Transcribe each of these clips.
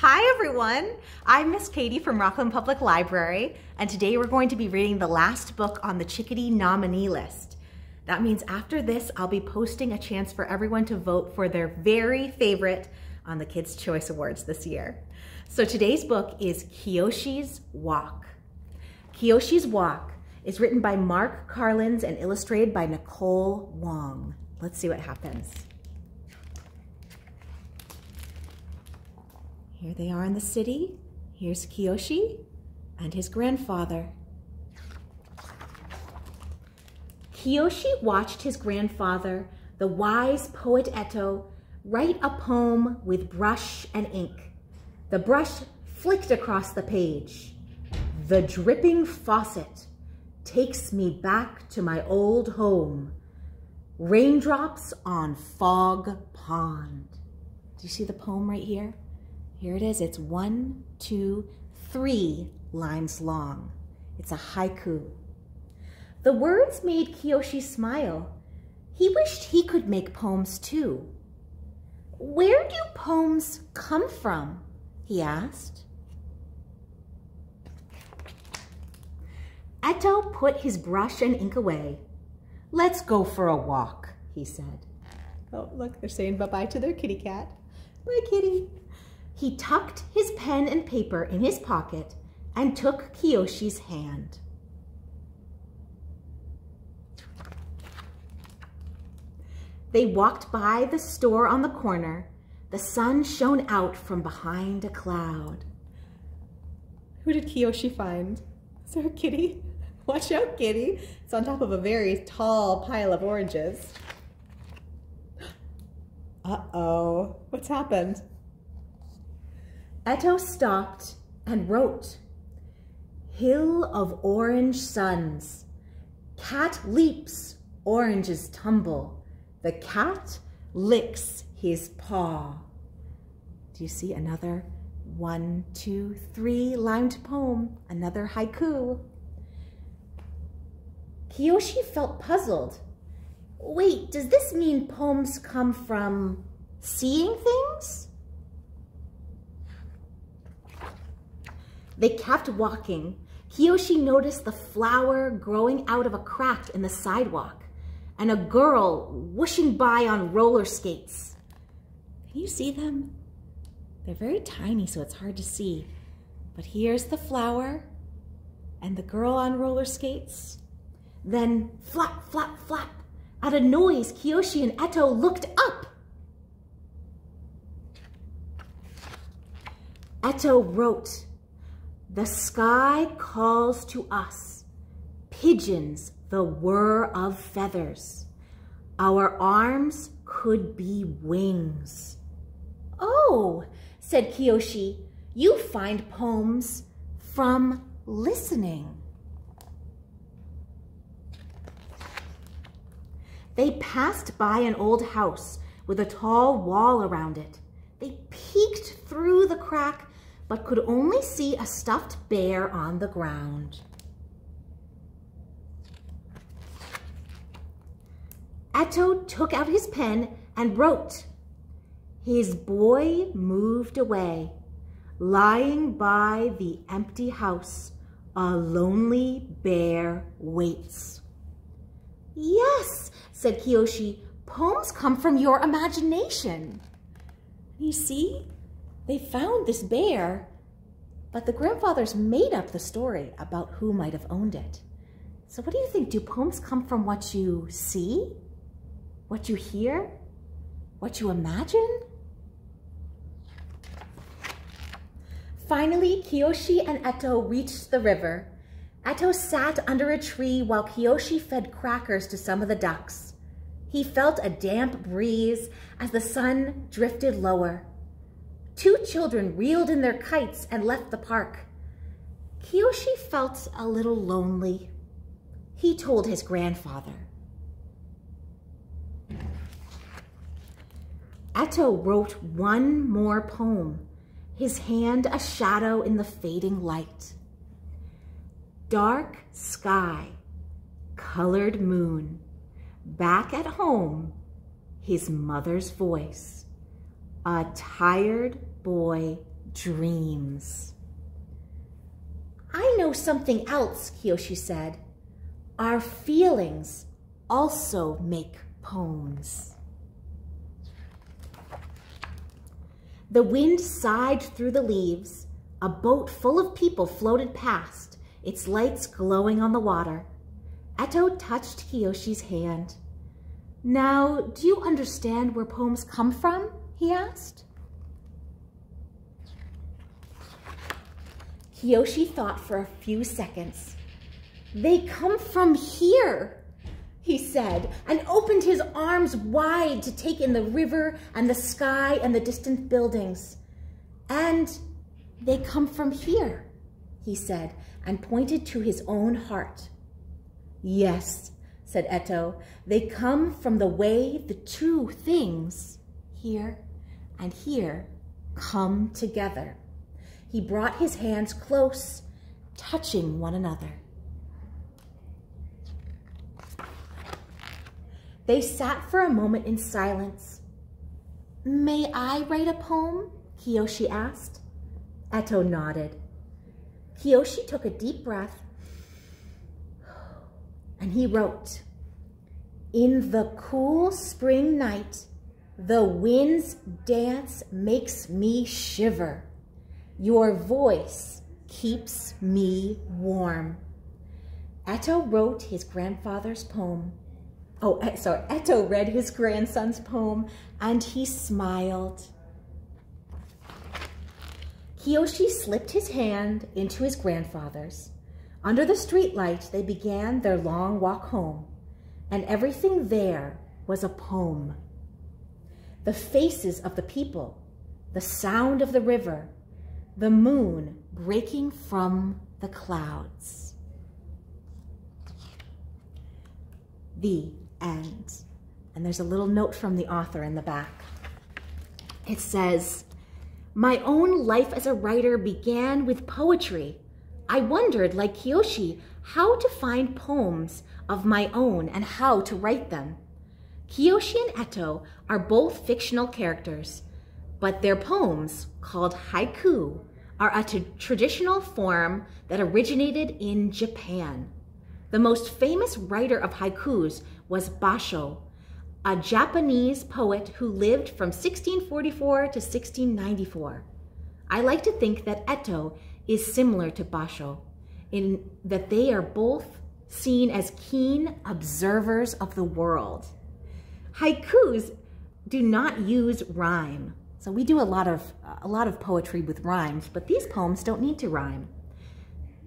Hi everyone, I'm Miss Katie from Rockland Public Library, and today we're going to be reading the last book on the Chickadee nominee list. That means after this, I'll be posting a chance for everyone to vote for their very favorite on the Kids' Choice Awards this year. So today's book is Kiyoshi's Walk. Kiyoshi's Walk is written by Mark Karlins and illustrated by Nicole Wong. Let's see what happens. Here they are in the city. Here's Kiyoshi and his grandfather. Kiyoshi watched his grandfather, the wise poet Eto, write a poem with brush and ink. The brush flicked across the page. The dripping faucet takes me back to my old home. Raindrops on Fog Pond. Do you see the poem right here? Here it is. It's one, two, three lines long. It's a haiku. The words made Kiyoshi smile. He wished he could make poems too. Where do poems come from? he asked. Eto put his brush and ink away. Let's go for a walk, he said. Oh, look, they're saying bye-bye to their kitty cat. Bye, kitty. He tucked his pen and paper in his pocket and took Kiyoshi's hand. They walked by the store on the corner. The sun shone out from behind a cloud. Who did Kiyoshi find? Is there a kitty? Watch out, kitty. It's on top of a very tall pile of oranges. Uh-oh, what's happened? Eto stopped and wrote, Hill of orange suns, cat leaps, oranges tumble, the cat licks his paw. Do you see another one, two, three lined poem, another haiku? Kiyoshi felt puzzled. Wait, does this mean poems come from seeing things? They kept walking. Kiyoshi noticed the flower growing out of a crack in the sidewalk and a girl whooshing by on roller skates. Can you see them? They're very tiny, so it's hard to see. But here's the flower and the girl on roller skates. Then flap, flap, flap. At a noise, Kiyoshi and Eto looked up. Eto wrote, the sky calls to us, pigeons the whir of feathers. Our arms could be wings. Oh, said Kiyoshi, you find poems from listening. They passed by an old house with a tall wall around it. They peeked through the crack but could only see a stuffed bear on the ground. Eto took out his pen and wrote, His boy moved away, lying by the empty house, a lonely bear waits. Yes, said Kiyoshi, poems come from your imagination. You see, they found this bear, but the grandfathers made up the story about who might have owned it. So what do you think? Do poems come from what you see? What you hear? What you imagine? Finally, Kiyoshi and Eto reached the river. Eto sat under a tree while Kiyoshi fed crackers to some of the ducks. He felt a damp breeze as the sun drifted lower. Two children reeled in their kites and left the park. Kiyoshi felt a little lonely. He told his grandfather. Eto wrote one more poem, his hand a shadow in the fading light. Dark sky, colored moon, back at home, his mother's voice. A tired boy dreams. I know something else, Kiyoshi said. Our feelings also make poems. The wind sighed through the leaves. A boat full of people floated past, its lights glowing on the water. Eto touched Kiyoshi's hand. Now, do you understand where poems come from? he asked. Kiyoshi thought for a few seconds. They come from here, he said, and opened his arms wide to take in the river and the sky and the distant buildings. And they come from here, he said, and pointed to his own heart. Yes, said Eto, they come from the way the two things, here and here, come together. He brought his hands close, touching one another. They sat for a moment in silence. May I write a poem? Kiyoshi asked. Eto nodded. Kiyoshi took a deep breath and he wrote, In the cool spring night, the wind's dance makes me shiver. Your voice keeps me warm. Eto wrote his grandfather's poem. Oh, eh, sorry, Eto read his grandson's poem and he smiled. Kiyoshi slipped his hand into his grandfather's. Under the streetlight, they began their long walk home, and everything there was a poem. The faces of the people, the sound of the river, the moon breaking from the clouds. The end. And there's a little note from the author in the back. It says, My own life as a writer began with poetry. I wondered, like Kiyoshi, how to find poems of my own and how to write them. Kiyoshi and Eto are both fictional characters, but their poems, called haiku, are a traditional form that originated in Japan. The most famous writer of haikus was Basho, a Japanese poet who lived from 1644 to 1694. I like to think that Eto is similar to Basho in that they are both seen as keen observers of the world. Haikus do not use rhyme. So we do a lot of a lot of poetry with rhymes, but these poems don't need to rhyme.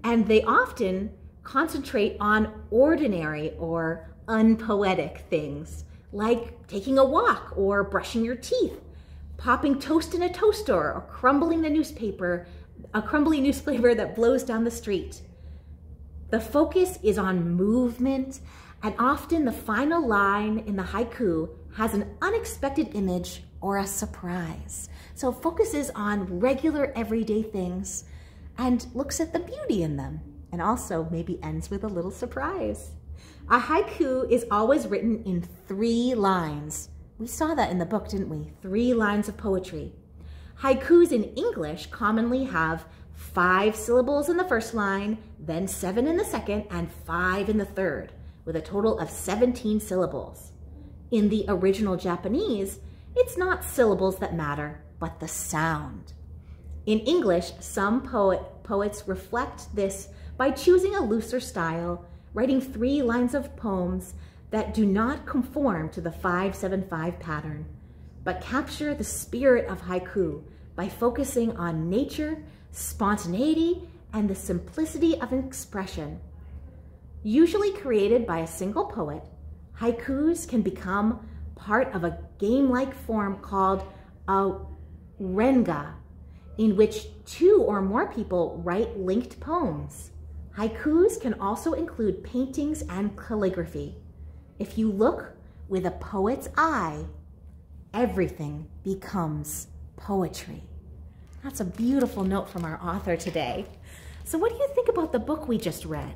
And they often concentrate on ordinary or unpoetic things, like taking a walk or brushing your teeth, popping toast in a toaster or crumbling the newspaper, a crumbly newspaper that blows down the street. The focus is on movement, and often the final line in the haiku has an unexpected image or a surprise. So it focuses on regular everyday things and looks at the beauty in them and also maybe ends with a little surprise. A haiku is always written in three lines. We saw that in the book, didn't we? Three lines of poetry. Haikus in English commonly have five syllables in the first line, then seven in the second, and five in the third, with a total of 17 syllables. In the original Japanese, it's not syllables that matter, but the sound. In English, some poet, poets reflect this by choosing a looser style, writing three lines of poems that do not conform to the 575 pattern, but capture the spirit of haiku by focusing on nature, spontaneity, and the simplicity of expression. Usually created by a single poet, haikus can become part of a game-like form called a renga, in which two or more people write linked poems. Haikus can also include paintings and calligraphy. If you look with a poet's eye, everything becomes poetry. That's a beautiful note from our author today. So what do you think about the book we just read?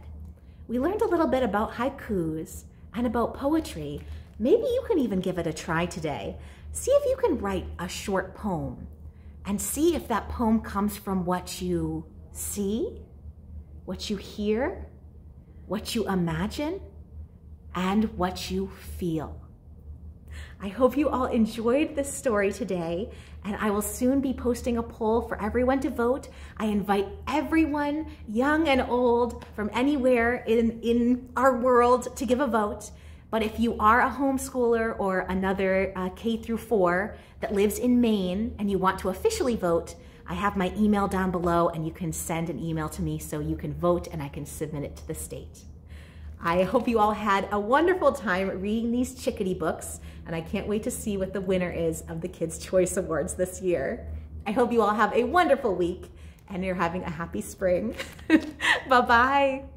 We learned a little bit about haikus and about poetry. Maybe you can even give it a try today. See if you can write a short poem. and see if that poem comes from what you see, what you hear, what you imagine, and what you feel. I hope you all enjoyed this story today, and I will soon be posting a poll for everyone to vote. I invite everyone, young and old, from anywhere in, in our world to give a vote. But if you are a homeschooler or another uh, K through four that lives in Maine and you want to officially vote, I have my email down below and you can send an email to me so you can vote and I can submit it to the state. I hope you all had a wonderful time reading these chickadee books, and I can't wait to see what the winner is of the Kids' Choice Awards this year. I hope you all have a wonderful week and you're having a happy spring. Bye-bye.